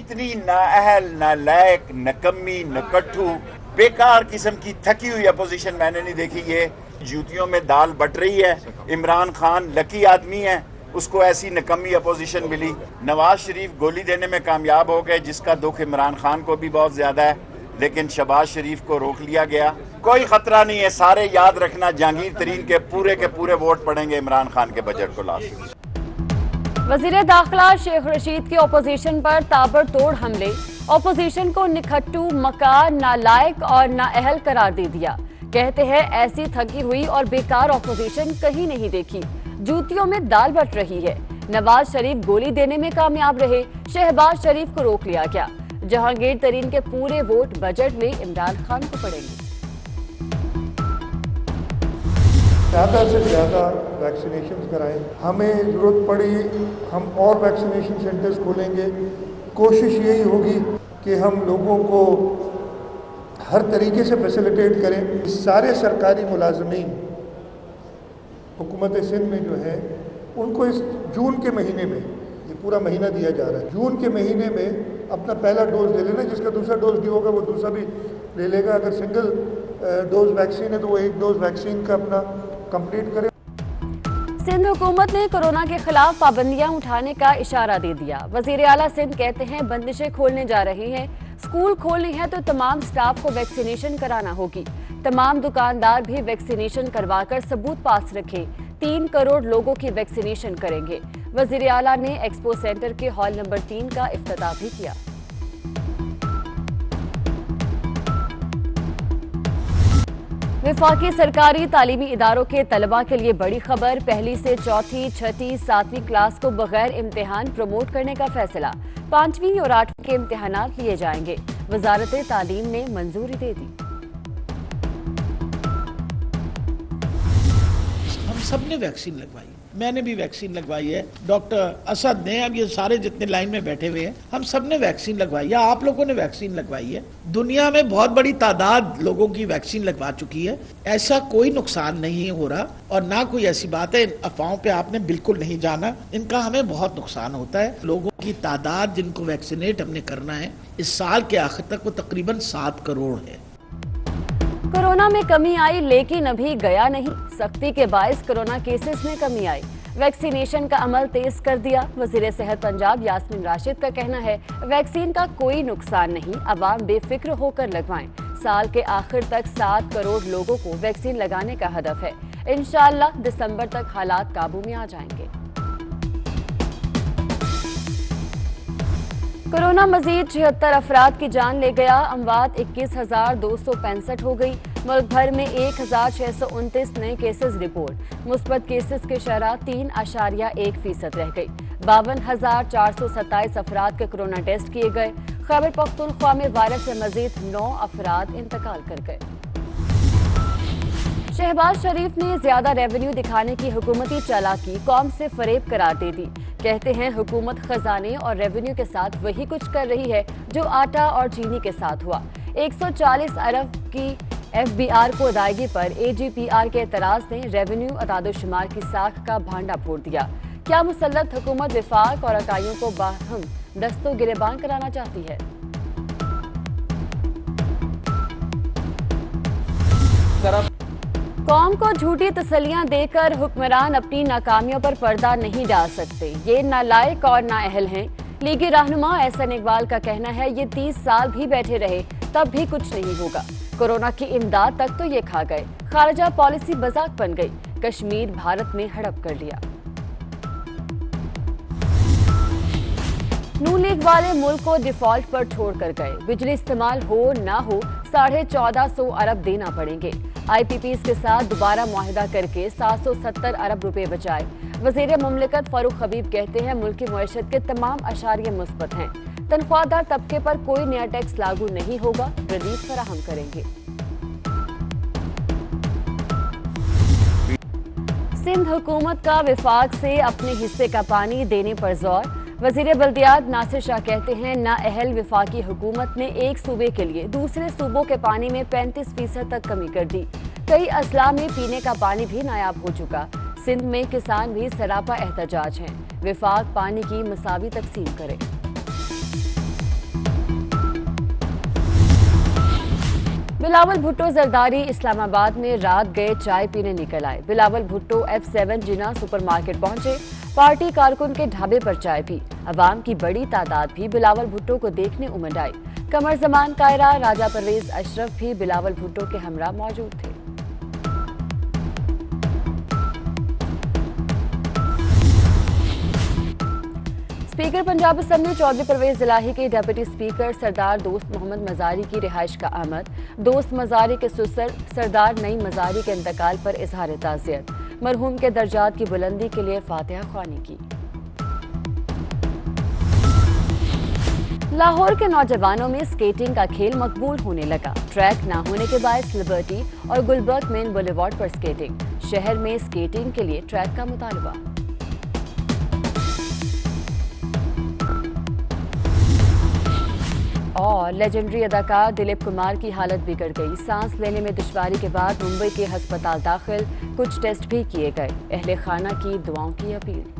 इतनी नाअहल नालायक नकम्मी नकट्ठू बेकार किस्म की थकी हुई अपोजिशन मैंने नहीं देखी ये। जूतियों में दाल बट रही है, इमरान खान लकी आदमी है, उसको ऐसी नकम्मी अपोजिशन मिली। नवाज़ शरीफ गोली देने में कामयाब हो गए, जिसका दुख इमरान खान को भी बहुत ज़्यादा है, लेकिन शबाज शरीफ को रोक लिया गया। कोई खतरा नहीं है, सारे याद रखना जहांगीर तरीन के पूरे के पूरे वोट पड़ेंगे इमरान खान के बजट को लास्ट। वज़ीर दाखिला शेख रशीद के ओपोजिशन पर ताबड़तोड़ हमले। ओपोजिशन को निखट्टू, मकार, नालायक और नाअहल करार दे दिया। कहते हैं, ऐसी थकी हुई और बेकार ओपोजिशन कहीं नहीं देखी। जूतियों में दाल बट रही है। नवाज़ शरीफ गोली देने में कामयाब रहे। शहबाज शरीफ को रोक लिया गया। जहांगीर तरीन के पूरे वोट, बजट में इमरान खान को पड़ेंगे। ज़्यादा से ज़्यादा वैक्सीनेशन कराएँ। हमें ज़रूरत पड़ी, हम और वैक्सीनेशन सेंटर्स खोलेंगे। कोशिश यही होगी कि हम लोगों को हर तरीके से फैसिलिटेट करें। सारे सरकारी मुलाजमीन, हुकूमत सिंध में जो है, उनको इस जून के महीने में, ये पूरा महीना दिया जा रहा है। जून के महीने में अपना पहला डोज ले लेना, जिसका दूसरा डोज ड्यू होगा, वो दूसरा भी ले लेगा। अगर सिंगल डोज वैक्सीन है तो वो एक डोज वैक्सीन का अपना कंप्लीट करें। सिंध हुकूमत ने कोरोना के खिलाफ पाबंदियाँ उठाने का इशारा दे दिया। वज़ीर आला सिंध कहते हैं, बंदिशें खोलने जा रहे हैं। स्कूल खोलनी है तो तमाम स्टाफ को वैक्सीनेशन कराना होगी। तमाम दुकानदार भी वैक्सीनेशन करवाकर सबूत पास रखें। तीन करोड़ लोगों की वैक्सीनेशन करेंगे। वज़ीर आला ने एक्सपो सेंटर के हॉल नंबर तीन का इफ्तः भी किया। विफाकी सरकारी तालीमी इदारों के तलबा के लिए बड़ी खबर। पहली से चौथी, छठी, सातवीं क्लास को बगैर इम्तिहान प्रमोट करने का फैसला। पांचवीं और आठवीं के इम्तिहान लिए जाएँगे। वजारत तालीम ने मंजूरी दे दी। हम सबने वैक्सीन लगवाई। मैंने भी वैक्सीन लगवाई है। डॉक्टर असद ने अब ये सारे जितने लाइन में बैठे हुए हैं, हम सबने वैक्सीन लगवाई है। आप लोगों ने वैक्सीन लगवाई है। दुनिया में बहुत बड़ी तादाद लोगों की वैक्सीन लगवा चुकी है। ऐसा कोई नुकसान नहीं हो रहा और ना कोई ऐसी बात है अफवाहों पे आपने बिल्कुल नहीं जाना। इनका हमें बहुत नुकसान होता है। लोगों की तादाद जिनको वैक्सीनेट हमने करना है, इस साल के आखिर तक वो तकरीबन सात करोड़ है। कोरोना में कमी आई, लेकिन अभी गया नहीं। सख्ती के बायस कोरोना केसेस में कमी आई। वैक्सीनेशन का अमल तेज कर दिया। वज़ीर सेहत पंजाब यास्मीन राशिद का कहना है, वैक्सीन का कोई नुकसान नहीं। अवाम बेफिक्र होकर लगवाएँ। साल के आखिर तक सात करोड़ लोगों को वैक्सीन लगाने का हदफ है। इंशाल्लाह दिसंबर तक हालात काबू में आ जाएँगे। कोरोना मजीद छिहत्तर अफराद की जान ले गया। अमवात इक्कीस हज़ार दो सौ पैंसठ हो गई। मुल्क भर में एक हज़ार छह सौ उनतीस नए केसेस रिपोर्ट। मुस्बत केसेस की शरह तीन आशारिया एक फ़ीसद रह गई। बावन हज़ार चार सौ सत्ताईस अफराद के कोरोना टेस्ट किए गए। खैबर पख्तूनख्वा में वायरस से मजीद नौ अफराद इंतकाल कर गए। शहबाज शरीफ ने ज़्यादा रेवेन्यू दिखाने की हुकूमती चालाकी कौम से फरेब करार दे दी। कहते हैं हुकूमत खजाने और रेवेन्यू के साथ वही कुछ कर रही है जो आटा और चीनी के साथ हुआ। 140 अरब की एफबीआर को अदायगी पर एजीपीआर के एतराज़ ने रेवेन्यू अदादोशुमार की साख का भांडा फोड़ दिया। क्या मुसलत हुकूमत विफाक और अकाइयों को बाहम दस्तों गिरेबान कराना चाहती है? कौम को झूठी तसलियाँ देकर हुक्मरान अपनी नाकामियों पर पर्दा नहीं डाल सकते। ये नालायक और नाअहल हैं। लीगी रहनुमा एहसन इकबाल का कहना है, ये तीस साल भी बैठे रहे, तब भी कुछ नहीं होगा। कोरोना की इमदाद तक तो ये खा गए। खारजा पॉलिसी मज़ाक बन गई। कश्मीर भारत में हड़प कर लिया। नू लीग वाले मुल्क को डिफ़ॉल्ट पर छोड़कर गए। बिजली इस्तेमाल हो ना हो, साढ़े चौदह सौ अरब देना पड़ेंगे। आईपीपी के साथ दोबारा माहिदा करके 770 अरब रुपए बचाए। वज़ीर ममलिकत फारूक हबीब कहते हैं, मुल्क मीशत के तमाम अशारे मुस्बत हैं। तनख्वाहदार तबके पर कोई नया टैक्स लागू नहीं होगा रिलीफ फराहम करेंगे। सिंध हुकूमत का विफाक से अपने हिस्से का पानी देने पर ज़ोर। वज़ीर बल्दियात नासिर शाह कहते हैं, ना अहल विफाकी हुकूमत ने एक सूबे के लिए दूसरे सूबों के पानी में 35 फ़ीसद तक कमी कर दी। कई असला में पीने का पानी भी नायाब हो चुका। सिंध में किसान भी सरापा एहतजाज हैं। विफाक पानी की मसावी तकसीम करे। बिलावल भुट्टो जरदारी इस्लामाबाद में रात गए चाय पीने निकल आए। Bilawal Bhutto F seven Jinnah supermarket पहुँचे। पार्टी कारकुन के ढाबे पर चाय पी। अवाम की बड़ी तादाद भी बिलावल भुट्टो को देखने उमड़ आई। कमर जमान कायरा, राजा परवेज अशरफ भी बिलावल भुट्टो के हमरा मौजूद थे। स्पीकर पंजाब असम्बली चौधरी परवेज इलाही के डेप्यूटी स्पीकर सरदार दोस्त मोहम्मद मजारी की रिहाइश का आमद। दोस्त मजारी के सुसर, सरदार नई मजारी के इंतकाल पर इजहार ताजियत। मरहूम के दर्जात की बुलंदी के लिए फातिहा खानी की। लाहौर के नौजवानों में स्केटिंग का खेल मकबूल होने लगा। ट्रैक न होने के बायस लिबर्टी और गुलबर्ग मेन बुलेवार्ड पर स्केटिंग। शहर में स्केटिंग के लिए ट्रैक का मुतालबा। लेजेंडरी अदाकार दिलीप कुमार की हालत बिगड़ गई। सांस लेने में दुश्वारी के बाद मुंबई के अस्पताल दाखिल, कुछ टेस्ट भी किए गए। अहले खाना की दुआओं की अपील।